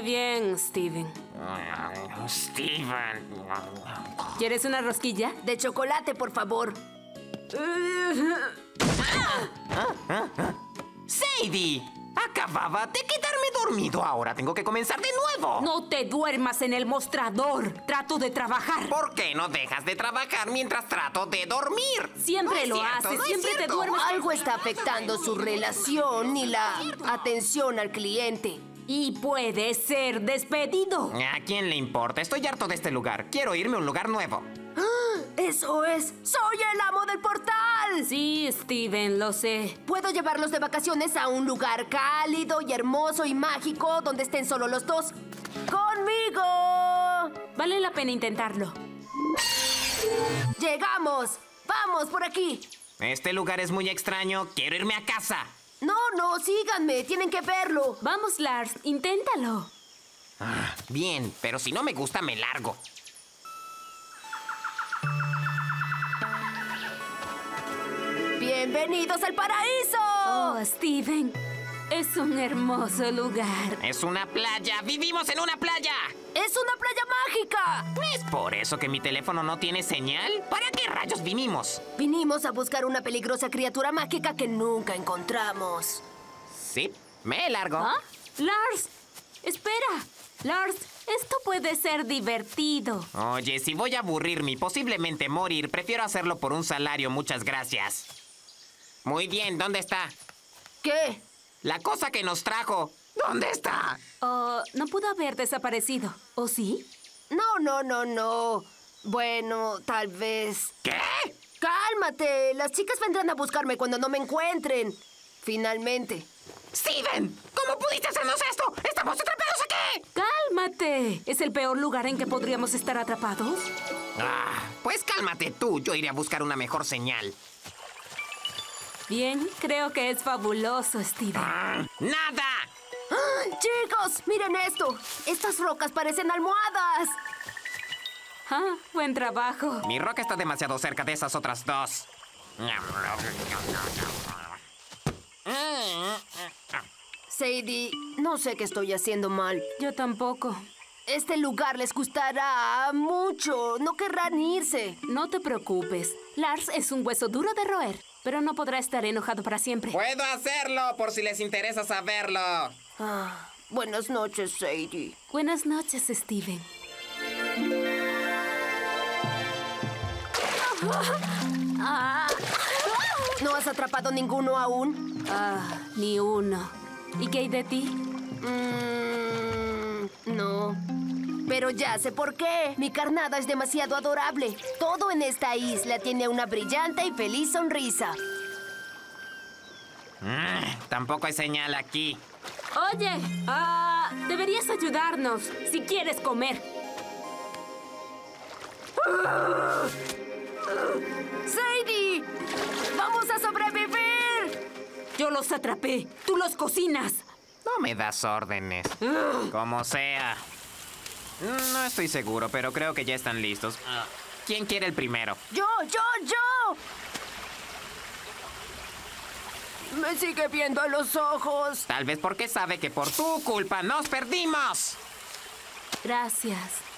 Qué bien, Steven. Steven. ¿Quieres una rosquilla? De chocolate, por favor. Sadie, acababa de quedarme dormido. Ahora tengo que comenzar de nuevo. No te duermas en el mostrador. Trato de trabajar. ¿Por qué no dejas de trabajar mientras trato de dormir? Siempre No lo cierto, haces, no siempre te duermes. Algo está afectando su relación y la atención al cliente. Y puede ser despedido. ¿A quién le importa? Estoy harto de este lugar. Quiero irme a un lugar nuevo. ¡Eso es! ¡Soy el amo del portal! Sí, Steven, lo sé. Puedo llevarlos de vacaciones a un lugar cálido y hermoso y mágico donde estén solo los dos. ¡Conmigo! Vale la pena intentarlo. ¡Llegamos! ¡Vamos por aquí! Este lugar es muy extraño. Quiero irme a casa. No, no, síganme. Tienen que verlo. Vamos, Lars, inténtalo. Ah, bien, pero si no me gusta, me largo. ¡Bienvenidos al paraíso! Oh, Steven, es un hermoso lugar. Es una playa. ¡Vivimos en una playa! ¡Es una playa mágica! ¿Es por eso que mi teléfono no tiene señal? ¿Para qué rayos vinimos? Vinimos a buscar una peligrosa criatura mágica que nunca encontramos. Sí, me largo. ¿Ah? Lars, espera. Lars, esto puede ser divertido. Oye, si voy a aburrirme y posiblemente morir, prefiero hacerlo por un salario. Muchas gracias. Muy bien, ¿dónde está? ¿Qué? La cosa que nos trajo. ¿Dónde está? Oh, no pudo haber desaparecido. ¿O sí? No, no, no, no. Bueno, tal vez. ¿Qué? Cálmate. Las chicas vendrán a buscarme cuando no me encuentren. Finalmente. ¡Steven! ¿Cómo pudiste hacernos esto? ¡Estamos atrapados aquí! Cálmate. ¿Es el peor lugar en que podríamos estar atrapados? Ah, pues cálmate tú. Yo iré a buscar una mejor señal. Bien, creo que es fabuloso, Steven. Ah, ¡Nada! Chicos, miren esto. Estas rocas parecen almohadas. Ah, buen trabajo. Mi roca está demasiado cerca de esas otras dos. Sadie, no sé qué estoy haciendo mal. Yo tampoco. Este lugar les gustará mucho. No querrán irse. No te preocupes. Lars es un hueso duro de roer, pero no podrá estar enojado para siempre. Puedo hacerlo por si les interesa saberlo. Ah, buenas noches, Sadie. Buenas noches, Steven. ¿No has atrapado ninguno aún? Ah, ni uno. ¿Y qué hay de ti? Mm, no. Pero ya sé por qué. Mi carnada es demasiado adorable. Todo en esta isla tiene una brillante y feliz sonrisa. Mm, tampoco hay señal aquí. Oye, ah, deberías ayudarnos si quieres comer. ¡Sadie! ¡Vamos a sobrevivir! Yo los atrapé. Tú los cocinas. No me das órdenes. Como sea. No estoy seguro, pero creo que ya están listos. ¿Quién quiere el primero? ¡Yo, yo, yo! Me sigue viendo a los ojos. Tal vez porque sabe que por tu culpa nos perdimos. Gracias.